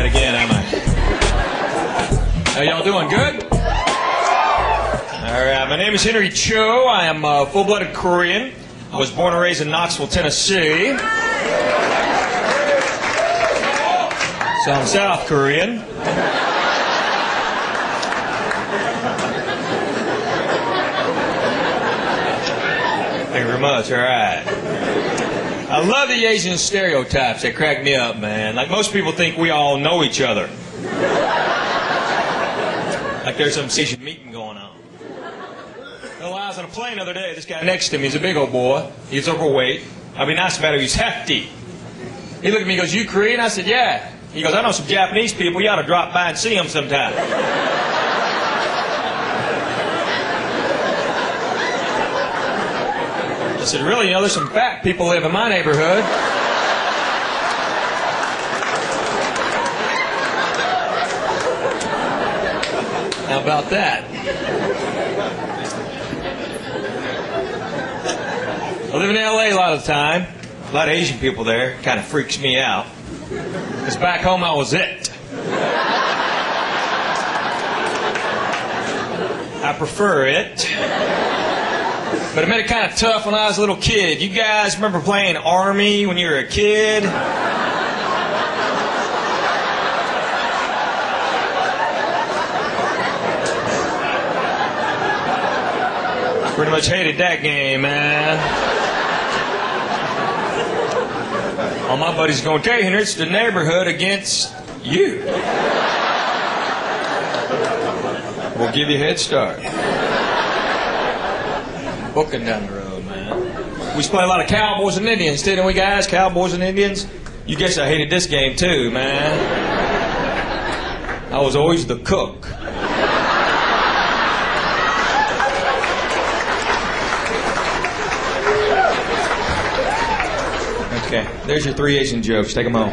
That again, am I? How y'all doing? Good? All right, my name is Henry Cho. I am a full-blooded Korean. I was born and raised in Knoxville, Tennessee. So I'm South Korean. Thank you very much. All right. I love the Asian stereotypes. They crack me up, man. Like most people think we all know each other. Like there's some Asian meeting going on. Well, I was on a plane the other day. This guy next to me, he's a big old boy. He's overweight. I'll be nice about it. He's hefty. He looked at me and goes, You Korean? I said, Yeah. He goes, I know some Japanese people. You ought to drop by and see them sometime. Said, Really? You know, there's some fat people live in my neighborhood. How about that? I live in LA a lot of the time. A lot of Asian people there. Kind of freaks me out. Because back home I was it. I prefer it. But it made it kind of tough when I was a little kid. You guys remember playing Army when you were a kid? Pretty much hated that game, man. All my buddies going, okay, Henry, it's the neighborhood against you. We'll give you a head start. Booking down the road, man. We play a lot of Cowboys and Indians, didn't we, guys? Cowboys and Indians. You guess I hated this game too, man. I was always the cook. Okay, there's your three Asian jokes. Take them home.